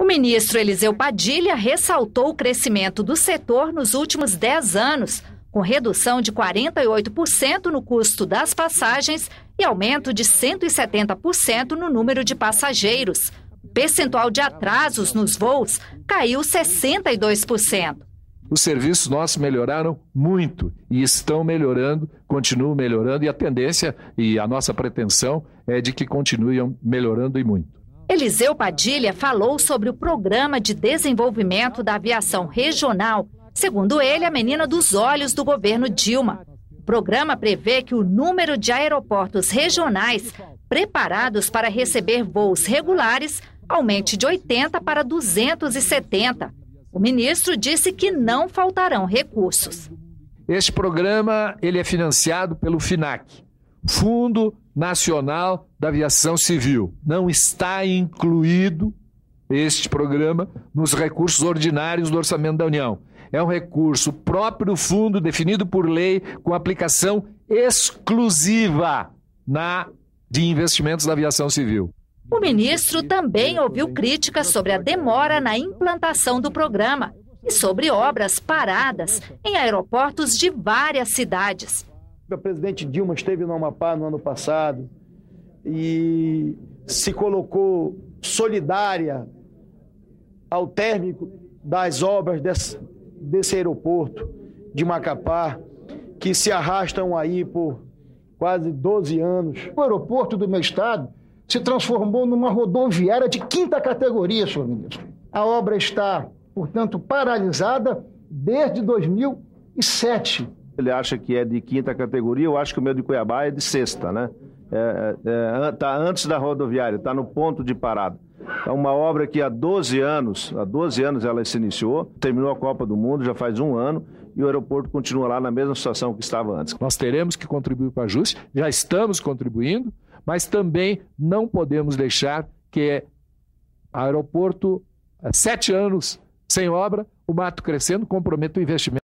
O ministro Eliseu Padilha ressaltou o crescimento do setor nos últimos 10 anos, com redução de 48% no custo das passagens e aumento de 170% no número de passageiros. O percentual de atrasos nos voos caiu 62%. Os serviços nossos melhoraram muito e estão melhorando, continuam melhorando, e a tendência e a nossa pretensão é de que continuem melhorando e muito. Eliseu Padilha falou sobre o Programa de Desenvolvimento da Aviação Regional, segundo ele, a menina dos olhos do governo Dilma. O programa prevê que o número de aeroportos regionais preparados para receber voos regulares aumente de 80 para 270. O ministro disse que não faltarão recursos. Este programa ele é financiado pelo FINAC, Fundo Nacional da Aviação Civil. Não está incluído este programa nos recursos ordinários do orçamento da União. É um recurso próprio do fundo, definido por lei, com aplicação exclusiva na de investimentos da aviação civil. O ministro também ouviu críticas sobre a demora na implantação do programa e sobre obras paradas em aeroportos de várias cidades. A presidente Dilma esteve no Amapá no ano passado e se colocou solidária ao término das obras desse, desse aeroporto de Macapá, que se arrastam aí por quase 12 anos. O aeroporto do meu estado se transformou numa rodoviária de quinta categoria, senhor ministro. A obra está, portanto, paralisada desde 2007. Ele acha que é de quinta categoria, eu acho que o meu de Cuiabá é de sexta, né? Está é, é, é tá antes da rodoviária, está no ponto de parada. É uma obra que há 12 anos, há 12 anos ela se iniciou, terminou a Copa do Mundo, já faz um ano, e o aeroporto continua lá na mesma situação que estava antes. Nós teremos que contribuir para ajuste, já estamos contribuindo, mas também não podemos deixar que aeroporto, sete anos sem obra, o mato crescendo, comprometa o investimento.